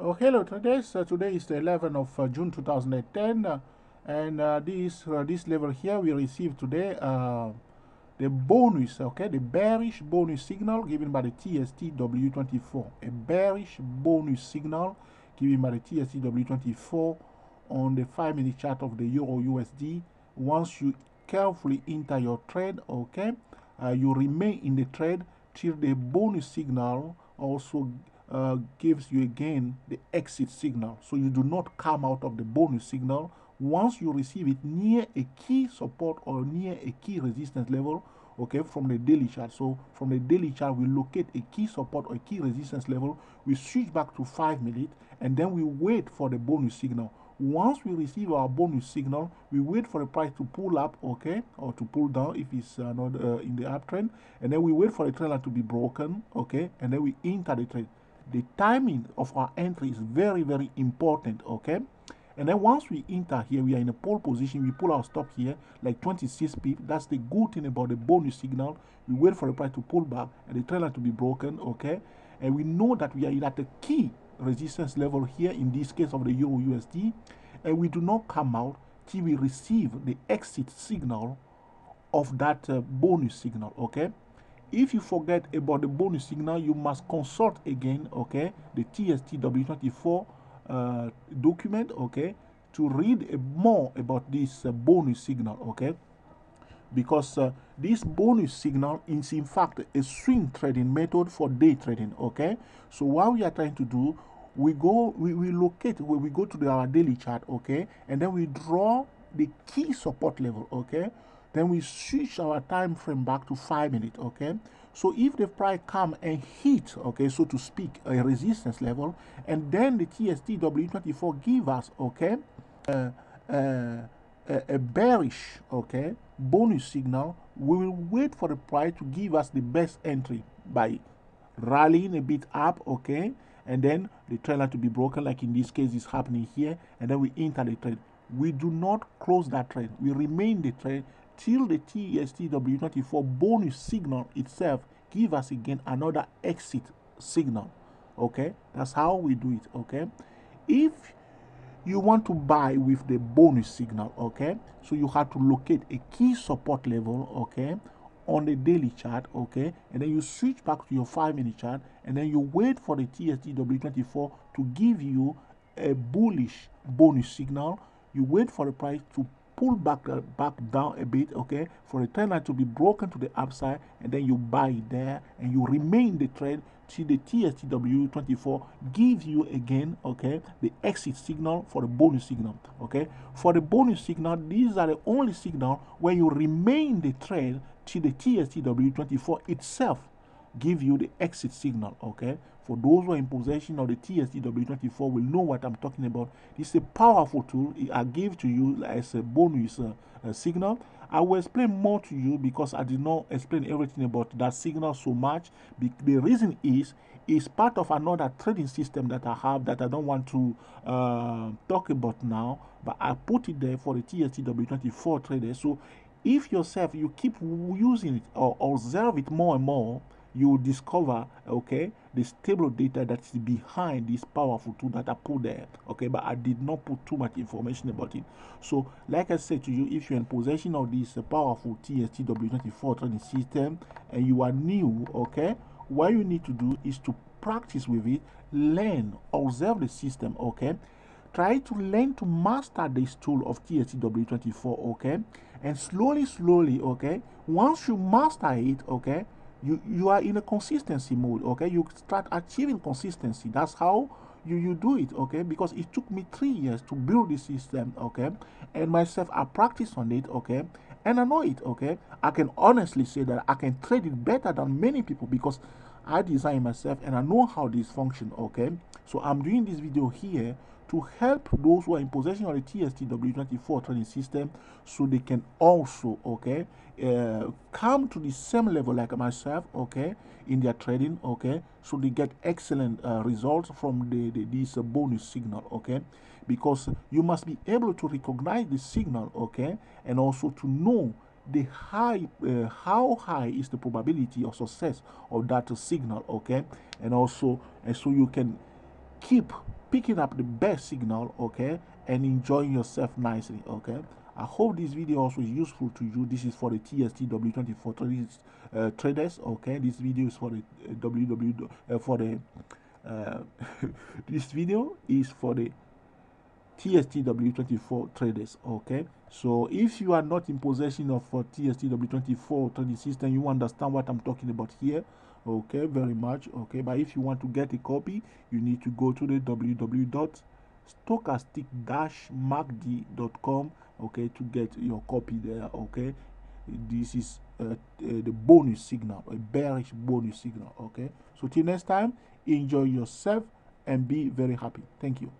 Oh, hello traders. Uh, today is the 11th of uh, June 2010, uh, and uh, this uh, this level here we received today uh, the bonus, okay, the bearish bonus signal given by the TST W24, a bearish bonus signal given by the TST W24 on the five-minute chart of the Euro USD. Once you carefully enter your trade, okay, you remain in the trade till the bonus signal also uh, gives you again the exit signal. So you do not come out of the bonus signal. Once you receive it near a key support or near a key resistance level okay from the daily chart. So from the daily chart we locate a key support or a key resistance level. We switch back to five minutes and then we wait for the bonus signal. Once we receive our bonus signal we wait for the price to pull up okay or to pull down if it's uh, not uh, in the uptrend and then we wait for the trend line to be broken okay and then we enter the trade the timing of our entry is very, very important, okay? And then once we enter here, we are in a pole position. We pull our stop here, like 26 pip. That's the good thing about the bonus signal. We wait for the price to pull back and the line to be broken, okay? And we know that we are at the key resistance level here, in this case of the Euro USD. And we do not come out till we receive the exit signal of that uh, bonus signal, okay? If you forget about the bonus signal you must consult again okay the tstw24 uh, document okay to read more about this uh, bonus signal okay? Because uh, this bonus signal is in fact a swing trading method for day trading okay? So what we are trying to do we go we, we locate where we go to the, our daily chart okay? And then we draw the key support level okay then we switch our time frame back to five minutes okay? So if the price come and hit okay so to speak a resistance level and then the tst w24 give us okay uh, uh, a bearish okay bonus signal we will wait for the price to give us the best entry by rallying a bit up okay? And then the line to be broken like in this case is happening here and then we enter the trade. We do not close that trade we remain the trade till the TSTW24 bonus signal itself give us again another exit signal. Okay, that's how we do it. Okay, if you want to buy with the bonus signal, okay, so you have to locate a key support level, okay, on the daily chart, okay, and then you switch back to your five minute chart, and then you wait for the TSTW24 to give you a bullish bonus signal. You wait for the price to pull back uh, back down a bit okay for the trend line to be broken to the upside and then you buy there and you remain the trade till the TSTW24 gives you again okay the exit signal for the bonus signal okay? For the bonus signal these are the only signal where you remain the trade till the TSTW24 itself give you the exit signal okay for those who are in possession of the TSTW24 will know what I'm talking about. It's a powerful tool I give to you as a bonus uh, uh, signal. I will explain more to you because I did not explain everything about that signal so much. the reason is is part of another trading system that I have that I don't want to uh, talk about now, but I put it there for the TSTW24 traders. So if yourself you keep using it or observe it more and more, you will discover okay the stable data that is behind this powerful tool that I put there okay but I did not put too much information about it. So like I said to you if you're in possession of this uh, powerful TSTW24 trading system and you are new okay what you need to do is to practice with it learn observe the system okay try to learn to master this tool of TSTW24 okay and slowly slowly okay once you master it okay you you are in a consistency mode okay? You start achieving consistency. That's how you you do it okay? Because it took me three years to build this system okay? And myself i practice on it okay? And i know it okay? I can honestly say that i can trade it better than many people because i design myself and i know how this function okay so i'm doing this video here to help those who are in possession of the TSTW24 trading system so they can also, okay, uh, come to the same level like myself, okay, in their trading, okay, so they get excellent uh, results from the, the this uh, bonus signal, okay, because you must be able to recognize the signal, okay, and also to know the high uh, how high is the probability of success of that signal okay? And also and so you can keep picking up the best signal okay and enjoying yourself nicely okay I hope this video also is useful to you. This is for the TSTW24 uh, traders. Okay, this video is for the uh, WW uh, for the uh, this video is for the TSTW24 traders. Okay, so if you are not in possession of uh, TSTW24 trading system, you understand what I'm talking about here. Okay, very much. Okay, but if you want to get a copy, you need to go to the www.stochastic-macd.com okay to get your copy there okay this is uh, uh, the bonus signal a bearish bonus signal okay so till next time enjoy yourself and be very happy thank you